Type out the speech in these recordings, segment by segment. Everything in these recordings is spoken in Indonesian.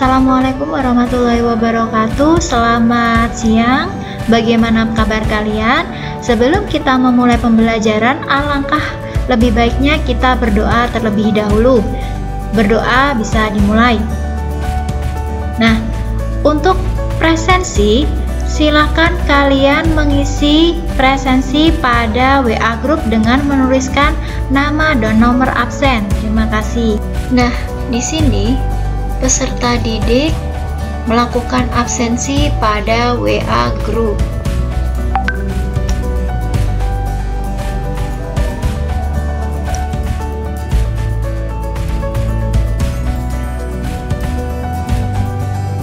Assalamualaikum warahmatullahi wabarakatuh. Selamat siang. Bagaimana kabar kalian? Sebelum kita memulai pembelajaran, alangkah lebih baiknya kita berdoa terlebih dahulu. Berdoa bisa dimulai. Nah, untuk presensi, silakan kalian mengisi presensi pada WA group dengan menuliskan nama dan nomor absen. Terima kasih. Nah, di sini peserta didik melakukan absensi pada WA Group.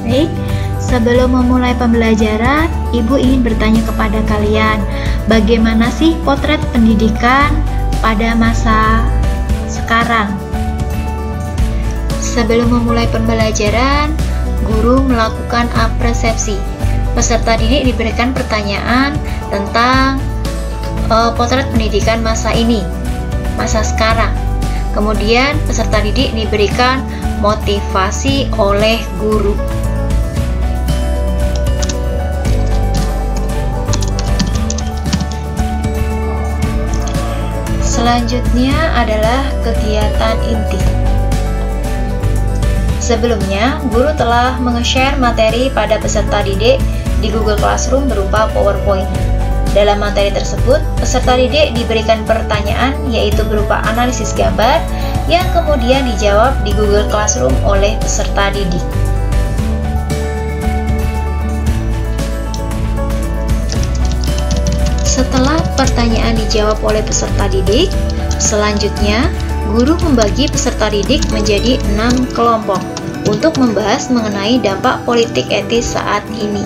Baik, sebelum memulai pembelajaran, Ibu ingin bertanya kepada kalian, bagaimana sih potret pendidikan pada masa sekarang? Sebelum memulai pembelajaran, guru melakukan apresiasi. Peserta didik diberikan pertanyaan tentang uh, potret pendidikan masa ini, masa sekarang. Kemudian peserta didik diberikan motivasi oleh guru. Selanjutnya adalah kegiatan inti. Sebelumnya, guru telah menge-share materi pada peserta didik di Google Classroom berupa PowerPoint. Dalam materi tersebut, peserta didik diberikan pertanyaan yaitu berupa analisis gambar yang kemudian dijawab di Google Classroom oleh peserta didik. Setelah pertanyaan dijawab oleh peserta didik, selanjutnya guru membagi peserta didik menjadi enam kelompok untuk membahas mengenai dampak politik etis saat ini.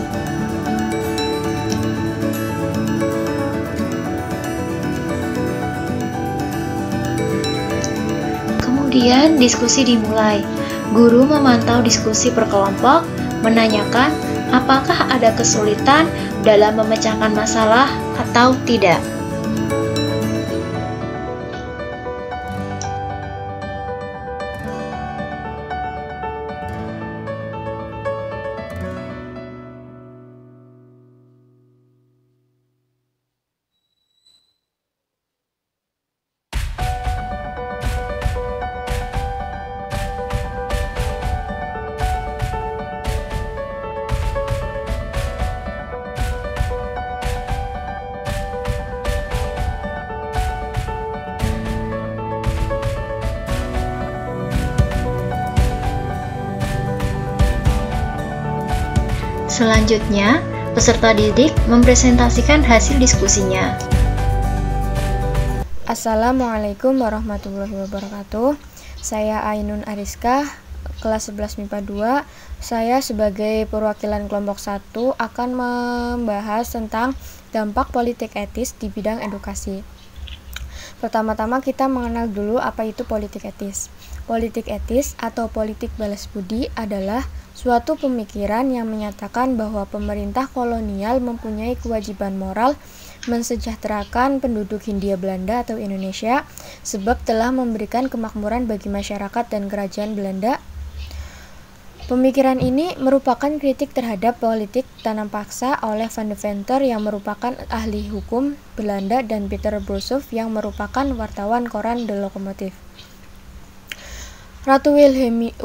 Kemudian diskusi dimulai. Guru memantau diskusi per kelompok, menanyakan apakah ada kesulitan dalam memecahkan masalah atau tidak. Selanjutnya, peserta didik mempresentasikan hasil diskusinya. Assalamualaikum warahmatullahi wabarakatuh. Saya Ainun Ariska, kelas 11 MIPA 2. Saya sebagai perwakilan kelompok 1 akan membahas tentang dampak politik etis di bidang edukasi. Pertama-tama kita mengenal dulu apa itu politik etis. Politik etis atau politik balas budi adalah Suatu pemikiran yang menyatakan bahwa pemerintah kolonial mempunyai kewajiban moral mensejahterakan penduduk Hindia Belanda atau Indonesia sebab telah memberikan kemakmuran bagi masyarakat dan kerajaan Belanda. Pemikiran ini merupakan kritik terhadap politik tanam paksa oleh Van de Venter yang merupakan ahli hukum Belanda dan Peter Brusov yang merupakan wartawan koran The Locomotive. Ratu, Wilhelmi,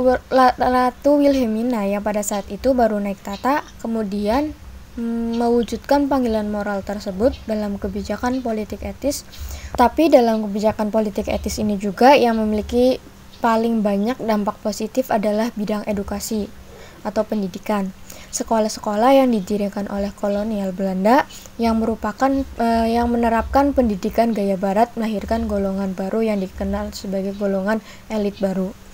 Ratu Wilhelmina yang pada saat itu baru naik tata, kemudian mm, mewujudkan panggilan moral tersebut dalam kebijakan politik etis. Tapi dalam kebijakan politik etis ini juga yang memiliki paling banyak dampak positif adalah bidang edukasi atau pendidikan. Sekolah-sekolah yang didirikan oleh kolonial Belanda yang merupakan eh, yang menerapkan pendidikan gaya barat melahirkan golongan baru yang dikenal sebagai golongan elit baru.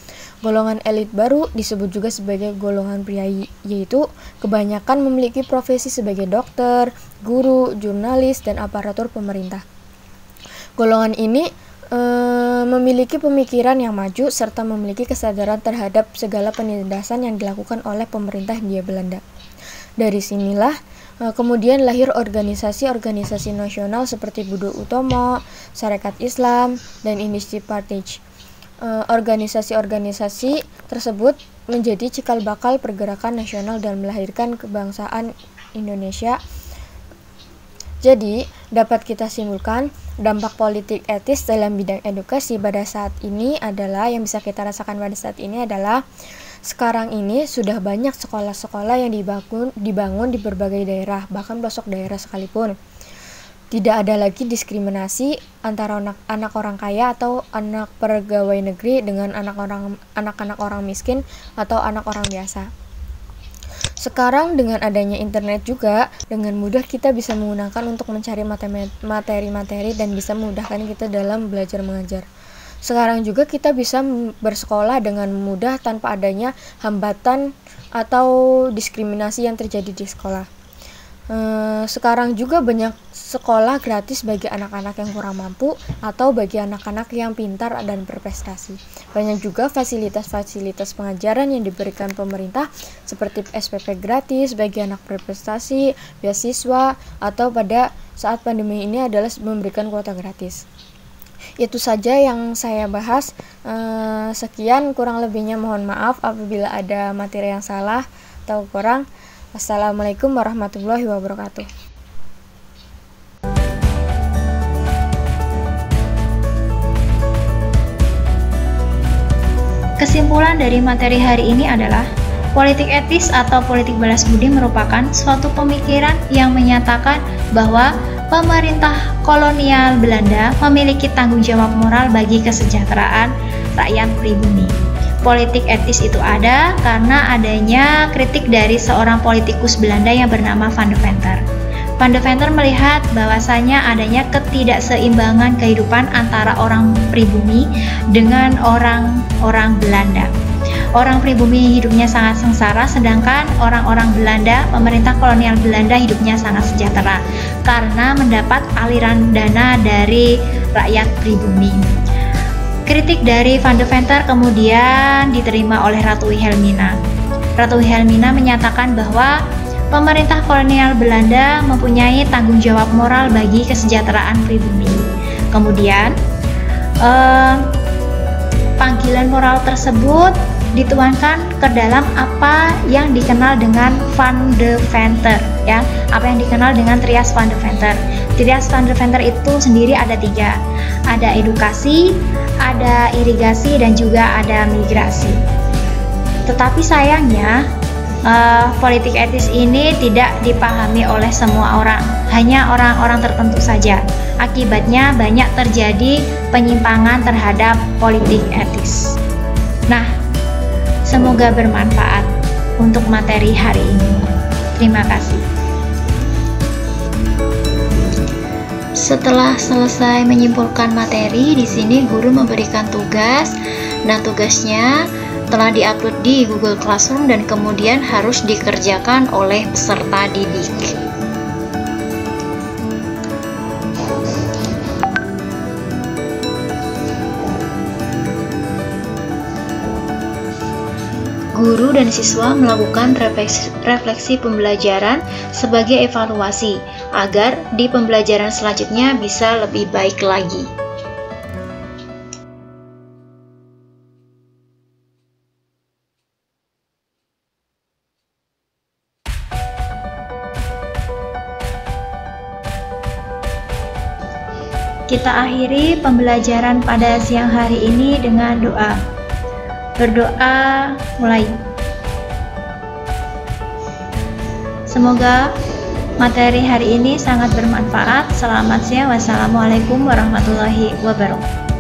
Golongan elit baru disebut juga sebagai golongan priai, yaitu kebanyakan memiliki profesi sebagai dokter, guru, jurnalis, dan aparatur pemerintah. Golongan ini e, memiliki pemikiran yang maju serta memiliki kesadaran terhadap segala penindasan yang dilakukan oleh pemerintah Hindia Belanda. Dari sinilah e, kemudian lahir organisasi-organisasi nasional seperti Budo Utomo, Sarekat Islam, dan Partage eh, organisasi-organisasi tersebut menjadi cikal bakal pergerakan nasional dan melahirkan kebangsaan Indonesia. Jadi, dapat kita simpulkan dampak politik etis dalam bidang edukasi pada saat ini adalah yang bisa kita rasakan pada saat ini adalah sekarang ini sudah banyak sekolah-sekolah yang dibangun, dibangun di berbagai daerah, bahkan pelosok daerah sekalipun. Tidak ada lagi diskriminasi antara anak, anak orang kaya atau anak pegawai negeri dengan anak orang anak-anak orang miskin atau anak orang biasa. Sekarang dengan adanya internet juga, dengan mudah kita bisa menggunakan untuk mencari materi-materi dan bisa memudahkan kita dalam belajar mengajar. Sekarang juga kita bisa bersekolah dengan mudah tanpa adanya hambatan atau diskriminasi yang terjadi di sekolah. Eh, sekarang juga banyak sekolah gratis bagi anak-anak yang kurang mampu atau bagi anak-anak yang pintar dan berprestasi. Banyak juga fasilitas-fasilitas pengajaran yang diberikan pemerintah seperti SPP gratis bagi anak berprestasi, beasiswa, atau pada saat pandemi ini adalah memberikan kuota gratis itu saja yang saya bahas. Eh, sekian, kurang lebihnya mohon maaf apabila ada materi yang salah atau kurang. Wassalamualaikum warahmatullahi wabarakatuh. Kesimpulan dari materi hari ini adalah politik etis atau politik balas budi merupakan suatu pemikiran yang menyatakan bahwa pemerintah kolonial Belanda memiliki tanggung jawab moral bagi kesejahteraan rakyat pribumi. Politik etis itu ada karena adanya kritik dari seorang politikus Belanda yang bernama Van de Venter. Van de Venter melihat bahwasanya adanya ketidakseimbangan kehidupan antara orang pribumi dengan orang-orang Belanda. Orang pribumi hidupnya sangat sengsara, sedangkan orang-orang Belanda, pemerintah kolonial Belanda hidupnya sangat sejahtera karena mendapat aliran dana dari rakyat pribumi. Kritik dari Van de Venter kemudian diterima oleh Ratu Wilhelmina. Ratu Wilhelmina menyatakan bahwa pemerintah kolonial Belanda mempunyai tanggung jawab moral bagi kesejahteraan pribumi. Kemudian, eh, panggilan moral tersebut dituangkan ke dalam apa yang dikenal dengan Van de Venter ya apa yang dikenal dengan Trias Van de Venter Trias Van de Venter itu sendiri ada tiga ada edukasi ada irigasi dan juga ada migrasi tetapi sayangnya uh, politik etis ini tidak dipahami oleh semua orang hanya orang-orang tertentu saja akibatnya banyak terjadi penyimpangan terhadap politik etis nah Semoga bermanfaat untuk materi hari ini. Terima kasih. Setelah selesai menyimpulkan materi, di sini guru memberikan tugas. Nah, tugasnya telah diupload di Google Classroom dan kemudian harus dikerjakan oleh peserta didik. Guru dan siswa melakukan refleksi, refleksi pembelajaran sebagai evaluasi agar di pembelajaran selanjutnya bisa lebih baik lagi. Kita akhiri pembelajaran pada siang hari ini dengan doa. Berdoa mulai. Semoga materi hari ini sangat bermanfaat. Selamat siang. Wassalamualaikum warahmatullahi wabarakatuh.